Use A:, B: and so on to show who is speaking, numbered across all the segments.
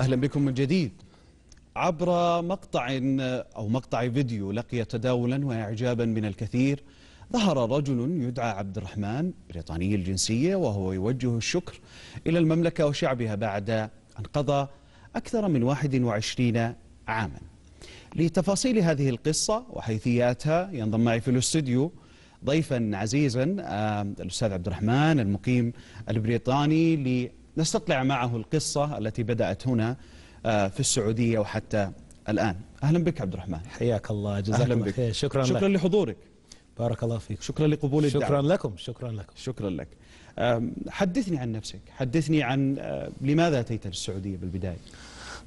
A: أهلا بكم من جديد. عبر مقطع أو مقطع فيديو لقي تداولا وإعجابا من الكثير ظهر رجل يدعى عبد الرحمن بريطاني الجنسية وهو يوجه الشكر إلى المملكة وشعبها بعد أن قضى أكثر من 21 عاما. لتفاصيل هذه القصة وحيثياتها ينضم معي في الاستوديو ضيفا عزيزا آه، الأستاذ عبد الرحمن المقيم البريطاني لنستطلع معه القصة التي بدأت هنا آه، في السعودية وحتى الآن. أهلا بك عبد الرحمن.
B: حياك الله جزاك
A: أهلا
B: الله
A: بك.
B: خير. شكرا,
A: شكرا
B: لك.
A: لحضورك.
B: بارك الله فيك.
A: شكرا لقبول الدعوة.
B: شكرا لكم شكرا لكم.
A: شكرا لك. حدثني عن نفسك. حدثني عن آه، لماذا أتيت للسعودية بالبداية؟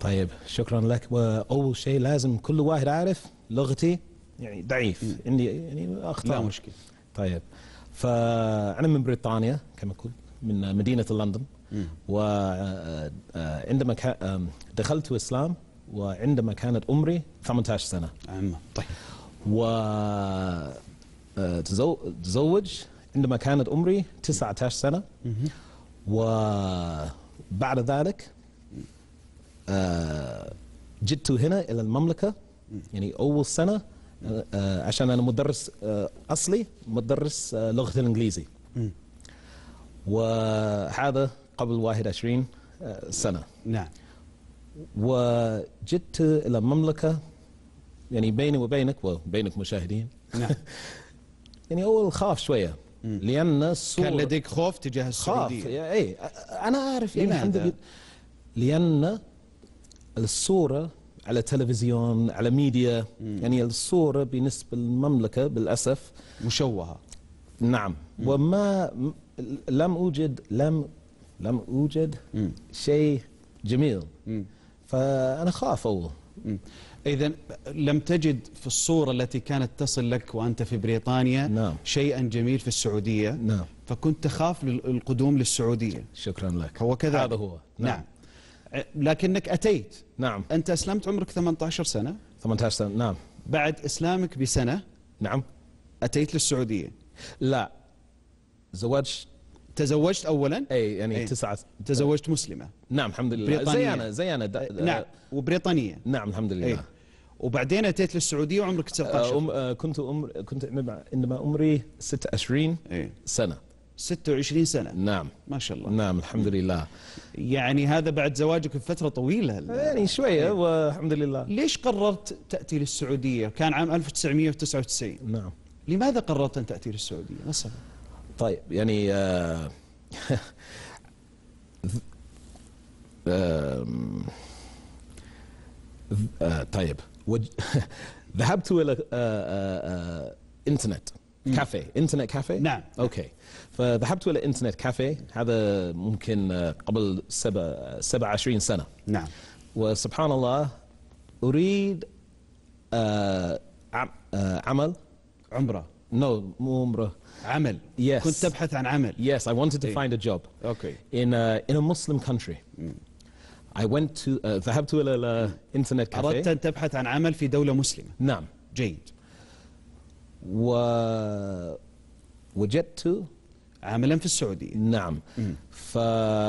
B: طيب شكرا لك. وأول شيء لازم كل واحد عارف لغتي يعني ضعيف. عندي يعني أخطاء.
A: لا مشكلة.
B: طيب فأنا من بريطانيا كما قلت من مدينة لندن. وعندما دخلت الاسلام وعندما كانت عمري 18 سنة.
A: عم طيب.
B: و آه، عندما كانت عمري 19 سنة. وبعد ذلك آه، جئت هنا إلى المملكة يعني أول سنة آه، آه، عشان أنا مدرس آه، أصلي مدرس آه، لغة الإنجليزي. وهذا قبل 21 آه، سنة.
A: نعم.
B: وجئت إلى المملكة يعني بيني وبينك وبينك مشاهدين.
A: نعم.
B: يعني أول خاف شوية لأن الصورة
A: كان لديك خوف تجاه
B: خاف
A: السعودية.
B: اي أنا عارف يعني
A: لماذا؟
B: الحمد لله. لأن الصورة على التلفزيون على ميديا يعني الصورة بالنسبة للمملكة بالأسف
A: مشوهة.
B: نعم. وما م- لم أوجد لم لم أوجد
A: مم.
B: شيء جميل.
A: مم.
B: فأنا خاف اول
A: إذا لم تجد في الصورة التي كانت تصل لك وأنت في بريطانيا
B: نعم.
A: شيئا جميل في السعودية
B: نعم.
A: فكنت تخاف للقدوم للسعودية.
B: شكرا لك.
A: هو كذلك
B: هذا هو.
A: نعم, نعم. لكنك أتيت.
B: نعم.
A: أنت أسلمت عمرك 18 سنة؟
B: 18 سنة. نعم.
A: بعد إسلامك بسنة؟
B: نعم.
A: أتيت للسعودية.
B: لا. زواج
A: تزوجت أولا؟
B: أي يعني
A: أي.
B: تسعة.
A: تزوجت مسلمة.
B: نعم الحمد لله.
A: بريطانية.
B: زي أنا زي أنا دا
A: نعم وبريطانية.
B: نعم الحمد لله.
A: أي. وبعدين أتيت للسعودية وعمرك 19
B: آه، أم آه، كنت أمر كنت عندما عمري 26
A: إيه.
B: سنة.
A: 26 سنة.
B: نعم.
A: ما شاء الله.
B: نعم الحمد لله.
A: يعني هذا بعد زواجك بفترة طويلة.
B: يعني شوية والحمد لله.
A: ليش قررت تأتي للسعودية؟ كان عام 1999
B: نعم.
A: لماذا قررت أن تأتي للسعودية؟ ما السبب؟
B: طيب يعني آه آه طيب. ذهبت إلى آه internet cafe. internet cafe؟
A: نعم.
B: Okay. فذهبت إلى internet cafe. هذا ممكن قبل سبع 27 سنة.
A: نعم.
B: وسبحان الله أريد عم عمل.
A: عمرة.
B: no مو عمره.
A: عمل.
B: Yes.
A: كنت تبحث عن عمل.
B: Yes, I wanted to
A: إيه.
B: find a job.
A: okay
B: in a, in a Muslim country. I went to uh, ذهبت إلى الإنترنت
A: أردت
B: كافيه
A: أن تبحث عن عمل في دولة مسلمة.
B: نعم.
A: جيد.
B: ووجدت
A: عملا في السعودية.
B: نعم. ف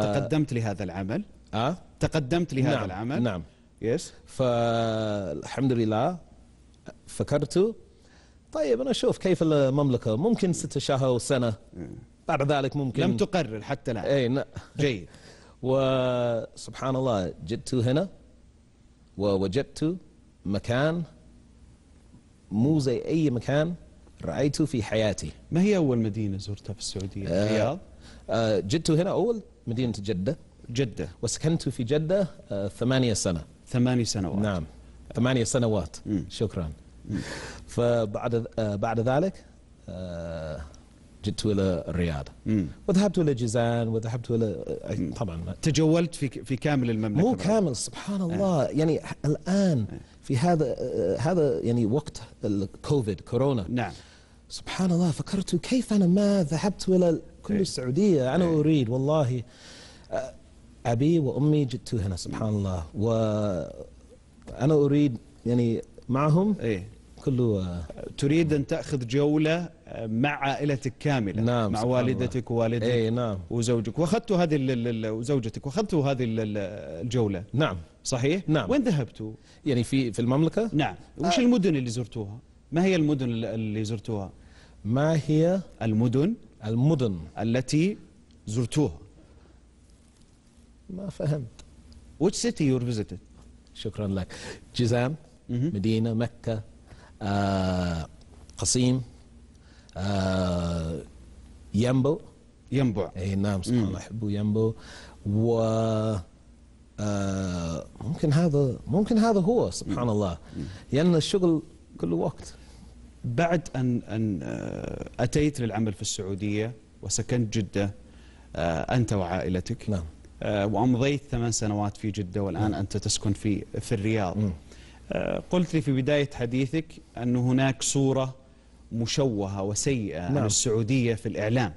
A: تقدمت لهذا العمل.
B: آه؟
A: تقدمت لهذا
B: نعم.
A: العمل.
B: نعم.
A: يس
B: فالحمد لله فكرت طيب أنا أشوف كيف المملكة ممكن ستة شهر وسنة بعد ذلك ممكن.
A: لم تقرر حتى الآن.
B: إي
A: جيد.
B: وسبحان الله جئت هنا ووجدت مكان مو زي أي مكان رأيته في حياتي.
A: ما هي أول مدينة زرتها في السعودية؟
B: آه،
A: الرياض
B: آه، جئت هنا أول مدينة جدة.
A: جدة.
B: وسكنت في جدة آه، ثمانية سنة.
A: ثماني سنوات.
B: نعم ثمانية سنوات.
A: مم.
B: شكرا. فبعد آه، بعد ذلك آه، جئت إلى الرياض. وذهبت إلى جيزان وذهبت إلى آه، طبعا.
A: تجولت في في كامل المملكة
B: مو. كامل سبحان الله. يعني الآن في هذا هذا يعني وقت الكوفيد كورونا.
A: نعم.
B: سبحان الله. فكرت كيف أنا ما ذهبت إلى كل
A: إيه.
B: السعودية. أنا
A: إيه.
B: أريد والله أبي وأمي جئت هنا سبحان الله. وأنا أريد يعني معهم؟
A: إيه.
B: كله آه،
A: تريد أن تأخذ جولة آه، مع عائلتك كاملة.
B: نعم،
A: مع والدتك ووالدك
B: اي نعم.
A: وزوجك. وأخذتوا هذه وزوجتك وأخذتوا هذه ال- ال- الجولة.
B: نعم.
A: صحيح؟
B: نعم.
A: وين ذهبتوا؟
B: يعني في في المملكة؟
A: نعم. وش المدن اللي زرتوها؟ ما هي المدن ال- اللي زرتوها؟
B: ما هي
A: المدن؟
B: المدن.
A: التي زرتوها.
B: ما فهمت.
A: Which city you visited?
B: شكرا لك. جزام
A: مهم.
B: مدينة مكة آه قصيم آه ينبو.
A: ينبع
B: إي نعم سبحان الله أحبه ينبو. و آه ممكن هذا ممكن هذا هو سبحان الله. لأن الشغل كله وقت.
A: بعد أن أن آه، أتيت للعمل في السعودية وسكنت جدة آه، أنت وعائلتك.
B: نعم.
A: آه، وأمضيت ثمان سنوات في جدة والآن أنت تسكن في في الرياض.
B: مم.
A: آه، قلت لي في بداية حديثك أن هناك صورة مشوهة وسيئة عن
B: نعم.
A: السعودية في الإعلام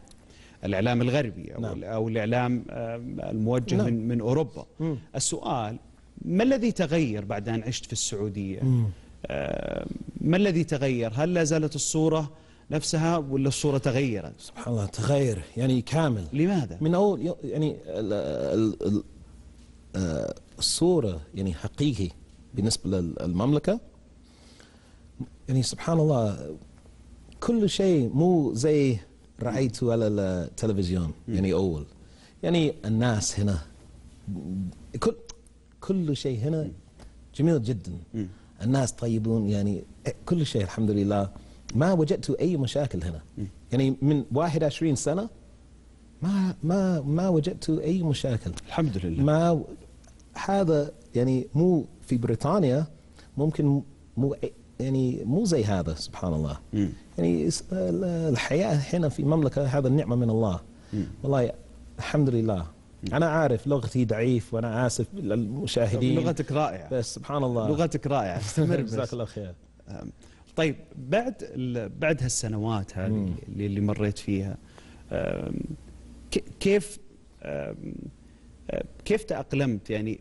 A: الإعلام الغربي أو,
B: نعم.
A: أو الإعلام آه، الموجه
B: نعم.
A: من من أوروبا
B: مم.
A: السؤال ما الذي تغير بعد أن عشت في السعودية
B: مم.
A: آه، ما الذي تغير هل لا زالت الصورة نفسها ولا الصورة تغيرت
B: سبحان الله تغير يعني كامل
A: لماذا
B: من يو- يعني ال ال ال الصورة يعني حقيقي بالنسبة للمملكة. يعني سبحان الله كل شيء مو زي رأيته على التلفزيون يعني أول. يعني الناس هنا كل كل شيء هنا جميل جدا. الناس طيبون يعني كل شيء الحمد لله. ما وجدت أي مشاكل هنا. يعني من 21 سنة ما ما ما وجدت أي مشاكل.
A: الحمد لله.
B: ما هذا يعني مو في بريطانيا ممكن مو يعني مو زي هذا سبحان الله.
A: مم.
B: يعني اس- ال- الحياة هنا في المملكه هذا النعمة من الله. والله الحمد لله. أنا عارف لغتي ضعيف وأنا آسف للمشاهدين.
A: لغتك رائعة.
B: بس سبحان الله.
A: لغتك رائعة. استمر
B: جزاك
A: بس
B: الله خير.
A: طيب بعد ال- بعد هالسنوات هذه. اللي, اللي مريت فيها كيف كيف تأقلمت؟ يعني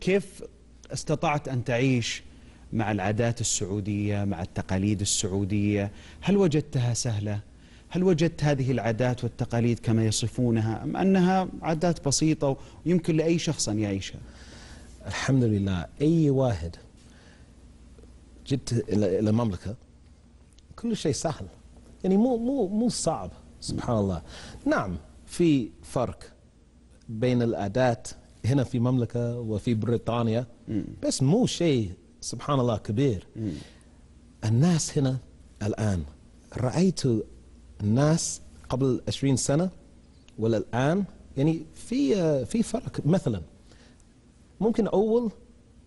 A: كيف استطعت أن تعيش مع العادات السعودية مع التقاليد السعودية؟ هل وجدتها سهلة؟ هل وجدت هذه العادات والتقاليد كما يصفونها؟ أم أنها عادات بسيطة ويمكن لأي شخص أن يعيشها؟
B: الحمد لله. أي واحد إلى إلى المملكة كل شيء سهل. يعني مو مو مو صعب سبحان الله. نعم في فرق. بين العادات هنا في مملكة وفي بريطانيا.
A: مم.
B: بس مو شيء سبحان الله كبير.
A: مم.
B: الناس هنا الآن رأيت الناس قبل 20 سنة ولا الآن؟ يعني في في فرق. مثلا ممكن أول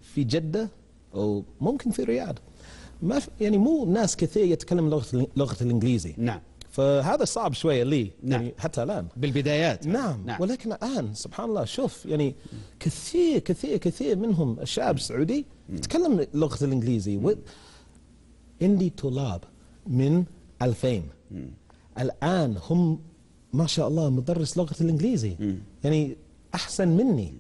B: في جدة أو ممكن في الرياض ما يعني مو ناس كثير يتكلم لغة لغة الإنجليزي.
A: نعم.
B: فهذا صعب شوية لي
A: نعم.
B: يعني حتى الآن.
A: بالبدايات.
B: نعم,
A: نعم.
B: ولكن الآن سبحان الله شوف يعني كثير كثير كثير منهم الشعب السعودي يتكلم لغة الإنجليزي. و... عندي طلاب من 2000 الآن هم ما شاء الله مدرس لغة الإنجليزي. يعني أحسن مني.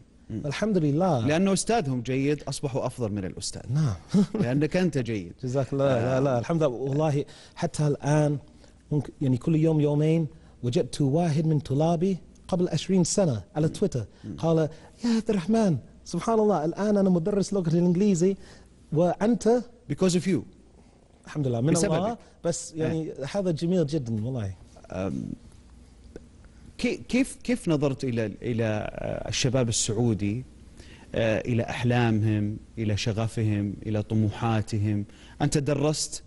B: الحمد لله.
A: لأنه أستاذهم جيد أصبحوا أفضل من الأستاذ.
B: نعم.
A: لأنك أنت جيد.
B: جزاك الله. لا لا الحمد لله. والله حتى الآن ممكن يعني كل يوم يومين وجدت واحد من طلابي قبل 20 سنة على تويتر قال يا عبد الرحمن سبحان الله الآن أنا مدرس لغة الإنجليزي وأنت
A: because of you.
B: الحمد لله من
A: بسببك.
B: الله. بس يعني هذا جميل جدا والله.
A: كي- كيف كيف نظرت إلى إلى آه، الشباب السعودي آه، إلى أحلامهم إلى شغفهم إلى طموحاتهم؟ أنت درست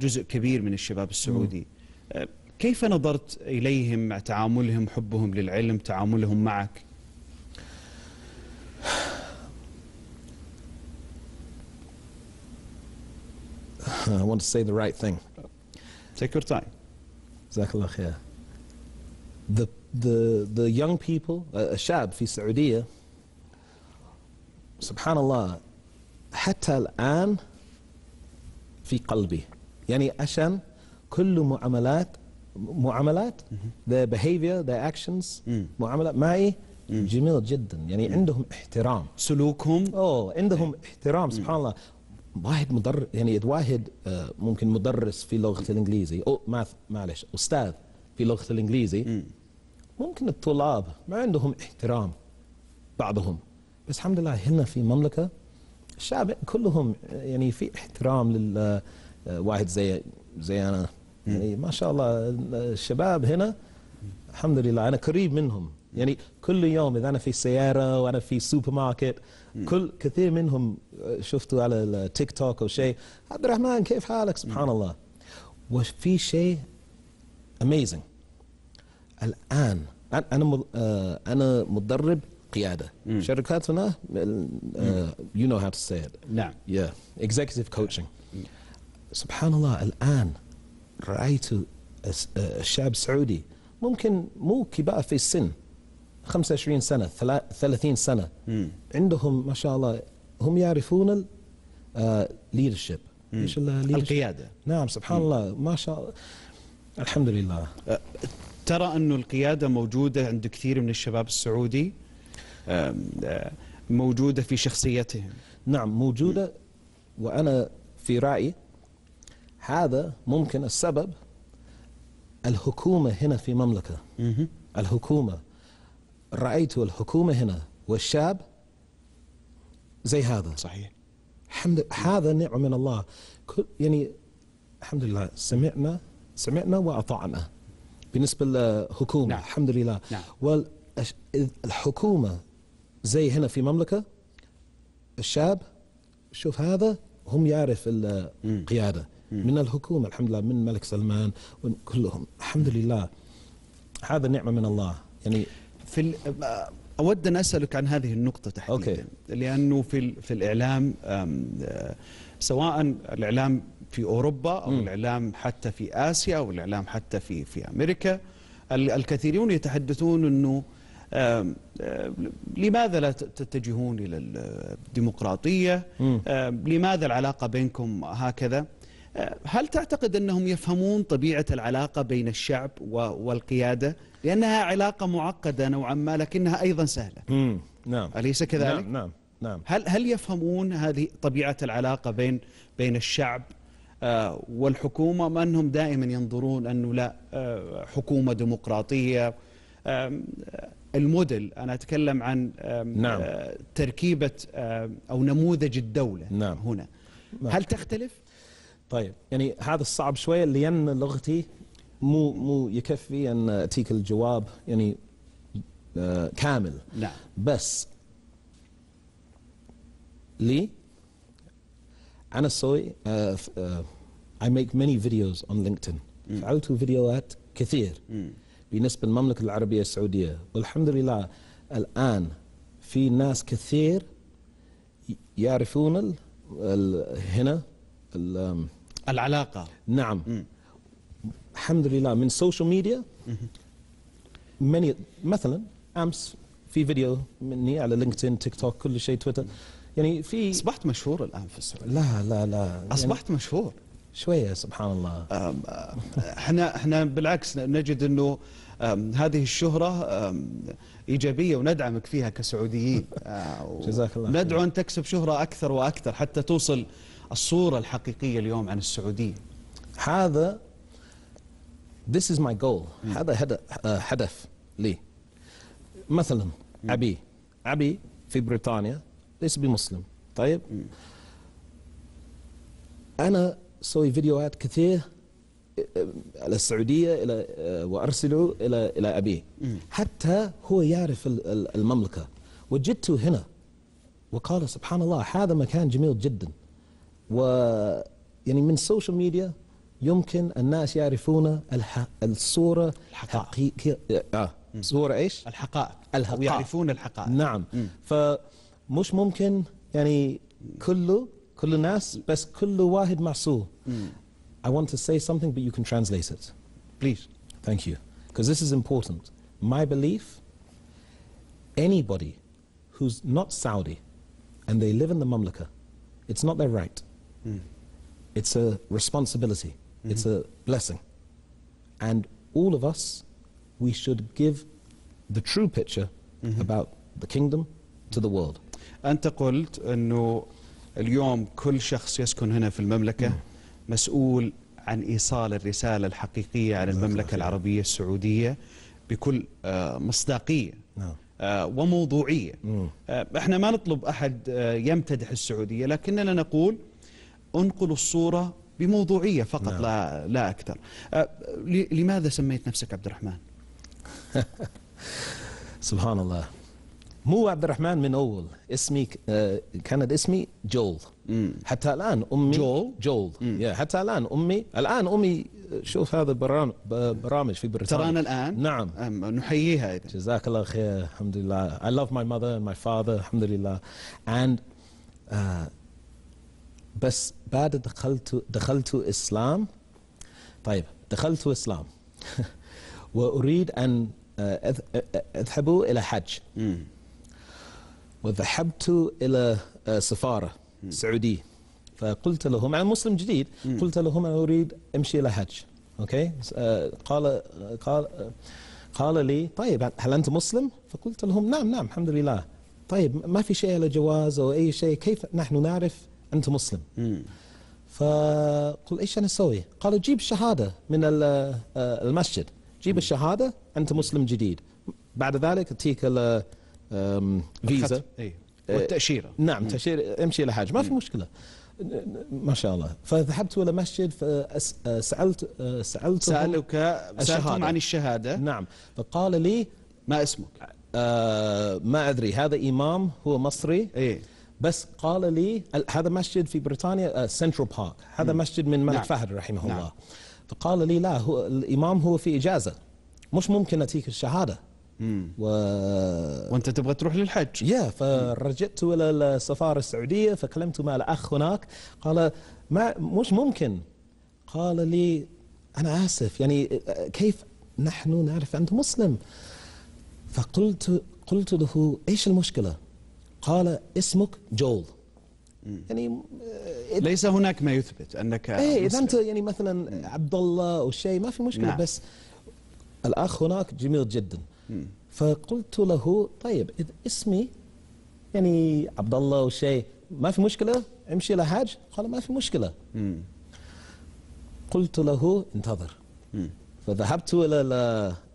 A: جزء كبير من الشباب السعودي. آه، كيف نظرت إليهم مع تعاملهم حبهم للعلم تعاملهم معك؟
B: I want to say the right thing.
A: Take your time.
B: جزاك الله خير. The the the young people uh, الشاب في السعودية سبحان الله حتى الآن في قلبي. يعني عشان كل معاملات معاملات their behavior their actions. معاملات معي جميل جدا. يعني عندهم احترام.
A: سلوكهم؟
B: أوه عندهم احترام سبحان الله. واحد مدرس يعني واحد آه، ممكن مدرس في لغة الإنجليزي. أو ماث معلش أستاذ في لغة الإنجليزي. ممكن الطلاب ما عندهم احترام بعضهم. بس الحمد لله هنا في مملكة الشعب كلهم يعني في احترام لل آه، واحد زي زي أنا. يعني ما شاء الله الشباب هنا الحمد لله أنا قريب منهم. يعني كل يوم إذا أنا في السياره وأنا في سوبر ماركت كل كثير منهم شفتوا على التيك توك أو شيء عبد الرحمن كيف حالك؟ سبحان الله. وفي شيء amazing الآن أنا- آه، أنا مدرب قيادة. شركاتنا you know how to say it
A: نعم.
B: Yeah executive coaching. سبحان الله الآن رأيت الس- الشعب السعودي ممكن مو كبار في السن 25 سنة ثلا- 30 سنة. عندهم ما شاء الله هم يعرفون الليدرشيب إيش ال leadership؟
A: القيادة.
B: نعم سبحان الله ما شاء الله الحمد لله.
A: أه، ترى أنه القيادة موجودة عند كثير من الشباب السعودي موجودة في شخصيتهم.
B: نعم موجودة وأنا في رأيي هذا ممكن السبب الحكومة هنا في مملكة. الحكومة رأيت الحكومة هنا والشاب زي هذا.
A: صحيح.
B: الحمد هذا نعمة من الله. كل يعني الحمد لله سمعنا سمعنا وأطعنا بالنسبة للحكومة.
A: نعم.
B: الحمد لله.
A: نعم.
B: والحكومة زي هنا في مملكة الشاب شوف هذا هم يعرف القيادة من الحكومة الحمد لله من الملك سلمان كلهم. الحمد لله. هذا نعمة من الله. يعني
A: في أود أن أسألك عن هذه النقطة تحديدا.
B: أوكي.
A: لأنه في في أه، سواء الإعلام في أوروبا أو الإعلام حتى في آسيا أو الإعلام حتى في في أمريكا ال- الكثيرون يتحدثون آم، لماذا لا تتجهون إلى الديمقراطية؟
B: مم.
A: آم، لماذا العلاقة بينكم هكذا؟ هل تعتقد أنهم يفهمون طبيعة العلاقة بين الشعب والقيادة لأنها علاقة معقدة نوعا ما لكنها أيضا سهلة
B: مم. نعم
A: أليس كذلك؟
B: نعم نعم نعم
A: هل هل يفهمون هذه طبيعة العلاقة بين بين الشعب آه، والحكومة أم أنهم دائما ينظرون أنه لا آه، حكومة ديمقراطية آه، الموديل أنا أتكلم عن
B: نعم.
A: تركيبة أو نموذج الدولة
B: نعم.
A: هنا
B: نعم.
A: هل تختلف؟
B: طيب يعني هذا الصعب شوية لأن لغتي مو مو يكفي أن أتيك الجواب يعني آه كامل.
A: نعم.
B: بس لي أنا أسوي آه آه I make many videos on LinkedIn. فعلت فيديوهات كثير. بالنسبة للمملكة العربية السعودية. والحمد لله الآن في ناس كثير يعرفون ال ال هنا ال
A: العلاقة.
B: نعم. الحمد لله من social media مني مثلا أمس في فيديو مني على لينكدين تيك توك كل شيء تويتر يعني في
A: أصبحت مشهور الآن في السعودية.
B: لا لا لا. يعني
A: أصبحت مشهور.
B: شوية سبحان الله.
A: إحنا إحنا بالعكس نجد إنه هذه الشهرة آم، إيجابية وندعمك فيها كسعوديين.
B: جزاك الله.
A: ندعو أن تكسب شهرة أكثر وأكثر حتى توصل الصورة الحقيقية اليوم عن السعودية.
B: هذا this is my goal. هذا هدف آه، هدف لي. مثلا أبي. أبي في بريطانيا ليس بمسلم. طيب؟ أنا أسوي فيديوهات كثير آه، على السعودية إلى آه، وأرسله إلى إلى أبي. حتى هو يعرف ال- ال- المملكة. وجدته هنا. وقال سبحان الله هذا مكان جميل جدا. و يعني من السوشيال ميديا يمكن الناس يعرفون الح... الصورة
A: الحقائق.
B: حقيقية آه صورة إيش؟
A: الحقائق
B: الحقائق.
A: أو يعرفون الحقائق
B: نعم فمش ممكن يعني كله كل الناس بس كل واحد معصوم I want to say something but you can translate it
A: بليز
B: Thank you. Because this is important. My belief anybody who's not Saudi and they live in the Mamlaka, it's not their right. It's a responsibility, it's a blessing. And all of us, we should give the true picture about the kingdom to the world.
A: أنت قلت أنه اليوم كل شخص يسكن هنا في المملكة مسؤول عن إيصال الرسالة الحقيقية عن المملكة العربية السعودية بكل آه، مصداقية
B: نعم.
A: آه، وموضوعية.
B: مم.
A: آه، إحنا ما نطلب أحد يمتدح السعودية لكننا نقول انقلوا الصورة بموضوعية فقط
B: نعم.
A: لا لا أكثر. ل- لماذا سميت نفسك عبد الرحمن؟
B: سبحان الله. مو عبد الرحمن من أول. اسمي آه، كانت اسمي جول.
A: مم.
B: حتى الآن أمي
A: جول؟
B: جول. حتى الآن أمي الآن أمي شوف هذا برامج في بريطانيا.
A: ترانا الآن؟
B: نعم.
A: نحييها
B: جزاك الله خير الحمد لله I love my mother and my father الحمد لله and uh, بس بعد دخلت دخلت إسلام. طيب دخلت إسلام. وأريد أن آه، أذ- اذهب إلى حج. وذهبت إلى آه، سفارة سعودية. فقلت لهم أنا مسلم جديد. قلت لهم أنا أريد أمشي إلى حج. أوكي؟ آه، قال قال قال لي طيب هل أنت مسلم؟ فقلت لهم نعم نعم الحمد لله. طيب ما في شيء على جواز أو أي شيء؟ كيف نحن نعرف أنت مسلم؟
A: مم.
B: فقل إيش أنا أسوي؟ قالوا جيب الشهاده من آه، المسجد، جيب الشهادة أنت مسلم جديد. بعد ذلك تجيك آم، فيزا
A: الختم. إيه. والتأشيرة
B: نعم تشير امشي إلى حاج ما في مشكلة ما شاء الله فذهبت إلى مسجد فسالت سألت
A: سألوك سألتهم
B: الشهادة.
A: عن الشهادة
B: نعم فقال لي
A: ما اسمك؟
B: آه ما أدري هذا إمام هو مصري
A: إيه
B: بس قال لي هذا مسجد في بريطانيا سنترال بارك هذا مسجد من الملك
A: نعم.
B: فهد رحمه
A: نعم.
B: الله. فقال لي لا هو الإمام هو في إجازة. مش ممكن أتيك الشهادة.
A: مم.
B: و
A: وأنت تبغى تروح للحج.
B: يا فرجعت إلى السفارة السعودية فكلمت مع الأخ هناك. قال ما مش ممكن. قال لي أنا آسف يعني كيف نحن نعرف أنت مسلم؟ فقلت قلت له إيش المشكلة؟ قال اسمك جول. يعني آه،
A: ليس هناك ما يثبت أنك
B: إيه
A: إذا.
B: أنت يعني مثلا عبد الله أو شيء ما في مشكلة
A: نعم.
B: بس الأخ هناك جميل جدا. فقلت له طيب إذا اسمي يعني عبد الله أو شيء ما في مشكلة؟ امشي إلى حاج؟ قال ما في مشكلة.
A: مم.
B: قلت له انتظر.
A: مم.
B: فذهبت إلى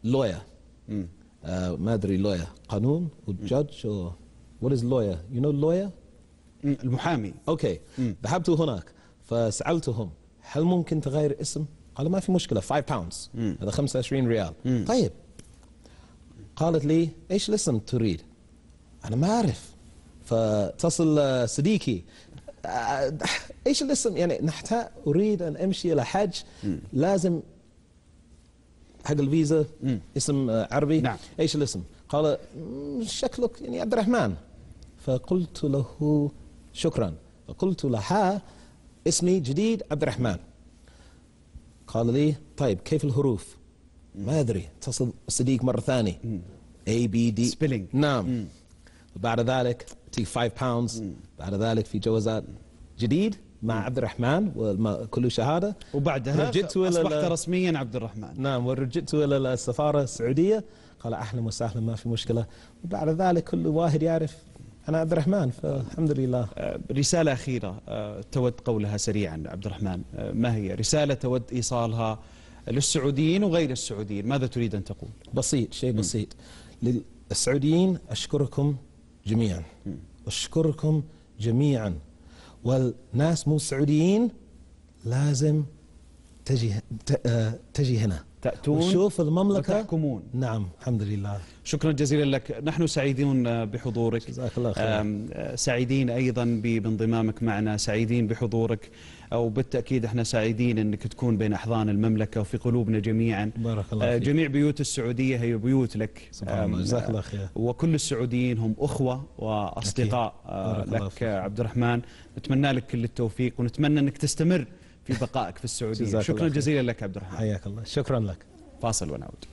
B: ال
A: lawyer.
B: آه ما أدري lawyer قانون أو what is lawyer you know lawyer
A: مم. المحامي
B: okay
A: مم.
B: ذهبت هناك فسألتهم هل ممكن تغير اسم؟ قالوا ما في مشكلة 5 pounds
A: مم.
B: هذا 25 ريال. طيب قالت لي إيش الاسم تريد؟ أنا ما أعرف فاتصل آه، صديقي آه، إيش الاسم يعني نحتاج أريد أن أمشي إلى حج لازم حق الفيزا. اسم آه، عربي
A: نعم.
B: إيش الاسم؟ قال "مم، شكلك يعني عبد الرحمن فقلت له شكرا. فقلت لها اسمي جديد عبد الرحمن قال لي طيب كيف الحروف؟ ما أدري. اتصل صديق مرة ثانية. A B D
A: spelling.
B: نعم. بعد ذلك تي 5 pounds بعد ذلك في جوازات. جديد مع عبد الرحمن وكل شهادة.
A: وبعدها
B: رجعت إلى
A: أصبحت رسميا عبد الرحمن
B: نعم ورجعت إلى السفارة السعودية. قال أهلا وسهلا ما في مشكلة. وبعد ذلك كل واحد يعرف أنا عبد الرحمن فالحمد لله.
A: آه، رسالة أخيرة آه، تود قولها سريعا عبد الرحمن. آه، ما هي؟ رسالة تود إيصالها للسعوديين وغير السعوديين. ماذا تريد أن تقول؟
B: بسيط شيء بسيط. للسعوديين أشكركم جميعا. أشكركم جميعا. والناس مو سعوديين لازم تجي آه، تجي هنا.
A: تأتون
B: وشوف المملكة.
A: وتحكمون.
B: نعم الحمد لله.
A: شكرا جزيلا لك. نحن سعيدون بحضورك.
B: جزاك الله خير.
A: آه، سعيدين أيضا ب- بانضمامك معنا سعيدين بحضورك وبالتاكيد إحنا سعيدين إنك تكون بين أحضان المملكة وفي قلوبنا جميعا.
B: بارك
A: آه،
B: الله فيك.
A: جميع بيوت السعودية هي بيوت لك.
B: سبحان الله جزاك الله خير.
A: وكل السعوديين هم أخوة وأصدقاء آه، لك. آه، عبد الرحمن. نتمنى لك كل التوفيق ونتمنى إنك تستمر في بقائك في
B: السعودية.
A: شكرا جزيلا لك عبد الرحمن.
B: حياك الله. شكرا لك.
A: فاصل ونعود.